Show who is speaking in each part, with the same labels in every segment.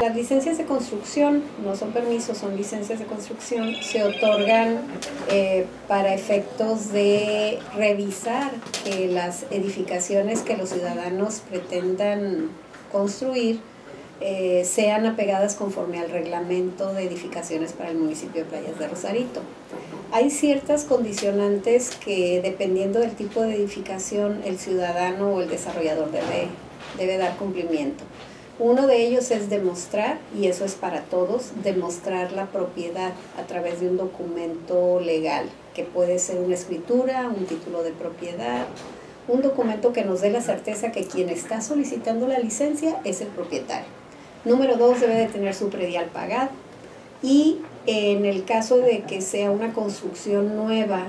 Speaker 1: Las licencias de construcción no son permisos, son licencias de construcción, se otorgan eh, para efectos de revisar que las edificaciones que los ciudadanos pretendan construir eh, sean apegadas conforme al reglamento de edificaciones para el municipio de Playas de Rosarito. Hay ciertas condicionantes que dependiendo del tipo de edificación el ciudadano o el desarrollador debe, debe dar cumplimiento. Uno de ellos es demostrar, y eso es para todos, demostrar la propiedad a través de un documento legal, que puede ser una escritura, un título de propiedad, un documento que nos dé la certeza que quien está solicitando la licencia es el propietario. Número dos, debe de tener su predial pagado. Y en el caso de que sea una construcción nueva,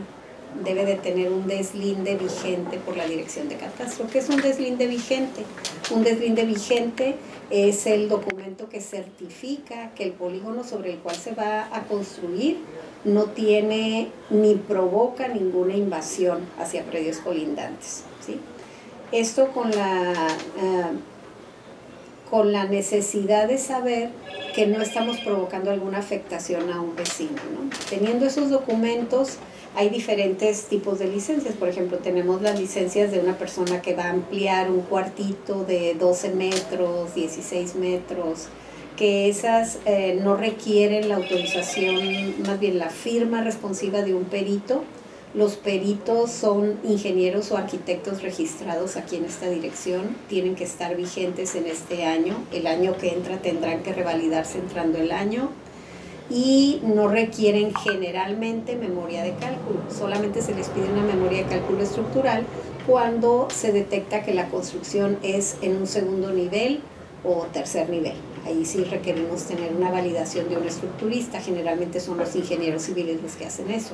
Speaker 1: debe de tener un deslinde vigente por la dirección de catastro. ¿Qué es un deslinde vigente? Un deslinde vigente es el documento que certifica que el polígono sobre el cual se va a construir no tiene ni provoca ninguna invasión hacia predios colindantes. ¿sí? Esto con la, uh, con la necesidad de saber que no estamos provocando alguna afectación a un vecino. ¿no? Teniendo esos documentos, hay diferentes tipos de licencias. Por ejemplo, tenemos las licencias de una persona que va a ampliar un cuartito de 12 metros, 16 metros, que esas eh, no requieren la autorización, más bien la firma responsiva de un perito. Los peritos son ingenieros o arquitectos registrados aquí en esta dirección, tienen que estar vigentes en este año. El año que entra tendrán que revalidarse entrando el año y no requieren generalmente memoria de cálculo, solamente se les pide una memoria de cálculo estructural cuando se detecta que la construcción es en un segundo nivel o tercer nivel. Ahí sí requerimos tener una validación de un estructurista, generalmente son los ingenieros civiles los que hacen eso.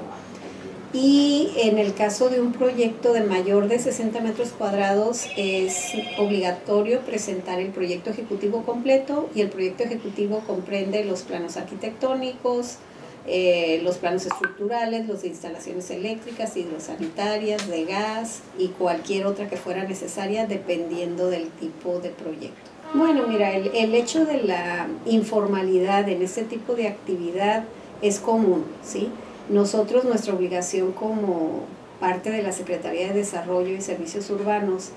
Speaker 1: Y en el caso de un proyecto de mayor de 60 metros cuadrados es obligatorio presentar el proyecto ejecutivo completo y el proyecto ejecutivo comprende los planos arquitectónicos, eh, los planos estructurales, los de instalaciones eléctricas, hidrosanitarias, de gas y cualquier otra que fuera necesaria dependiendo del tipo de proyecto. Bueno, mira, el, el hecho de la informalidad en este tipo de actividad es común, ¿sí? Nosotros, nuestra obligación como parte de la Secretaría de Desarrollo y Servicios Urbanos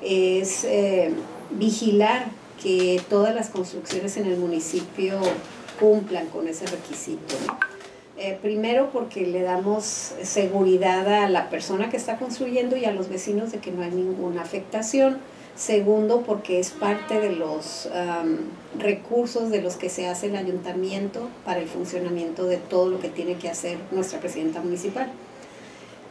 Speaker 1: es eh, vigilar que todas las construcciones en el municipio cumplan con ese requisito. Eh, primero porque le damos seguridad a la persona que está construyendo y a los vecinos de que no hay ninguna afectación Segundo, porque es parte de los recursos de los que se hace el ayuntamiento para el funcionamiento de todo lo que tiene que hacer nuestra presidenta municipal.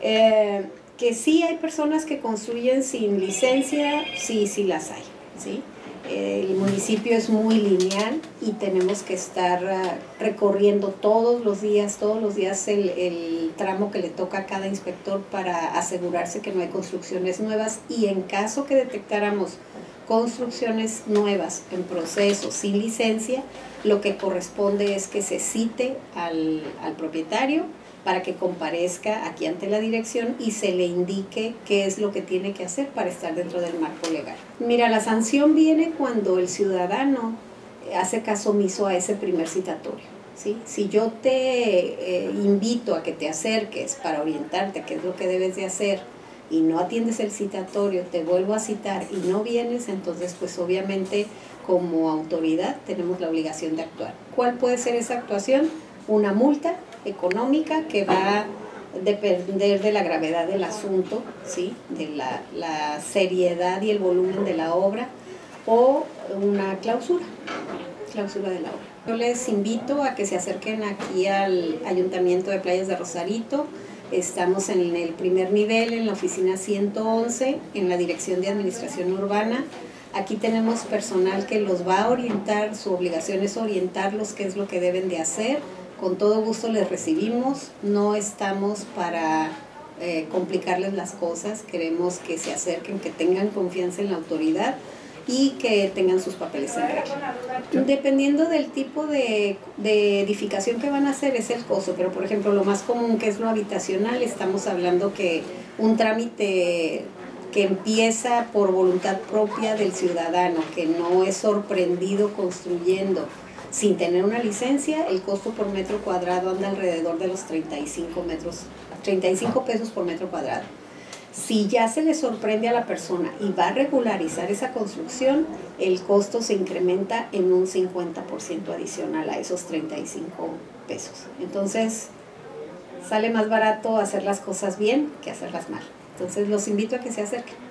Speaker 1: Eh, que sí hay personas que construyen sin licencia, sí, sí las hay, ¿sí? El municipio es muy lineal y tenemos que estar ah, recorriendo todos los días, todos los días el, tramo que le toca a cada inspector para asegurarse que no hay construcciones nuevas y en caso que detectáramos construcciones nuevas en proceso sin licencia, lo que corresponde es que se cite al propietario para que comparezca aquí ante la dirección y se le indique qué es lo que tiene que hacer para estar dentro del marco legal. Mira, la sanción viene cuando el ciudadano hace caso omiso a ese primer citatorio. ¿sí? Si yo te eh, invito a que te acerques para orientarte a qué es lo que debes de hacer y no atiendes el citatorio, te vuelvo a citar y no vienes, entonces pues obviamente como autoridad tenemos la obligación de actuar. ¿Cuál puede ser esa actuación? Una multa económica que va a depender de la gravedad del asunto, ¿sí? de la, la seriedad y el volumen de la obra, o una clausura, clausura de la obra. Yo les invito a que se acerquen aquí al Ayuntamiento de Playas de Rosarito. Estamos en el primer nivel, en la oficina 111, en la Dirección de Administración Urbana. Aquí tenemos personal que los va a orientar, su obligación es orientarlos qué es lo que deben de hacer con todo gusto les recibimos, no estamos para eh, complicarles las cosas, queremos que se acerquen, que tengan confianza en la autoridad y que tengan sus papeles en regla. Dependiendo del tipo de, de, edificación que van a hacer es el costo, pero por ejemplo lo más común que es lo habitacional, estamos hablando que un trámite que empieza por voluntad propia del ciudadano, que no es sorprendido construyendo sin tener una licencia, el costo por metro cuadrado anda alrededor de los 35 metros, 35 pesos por metro cuadrado. Si ya se le sorprende a la persona y va a regularizar esa construcción, el costo se incrementa en un 50% adicional a esos 35 pesos. Entonces, sale más barato hacer las cosas bien que hacerlas mal. Entonces, los invito a que se acerquen.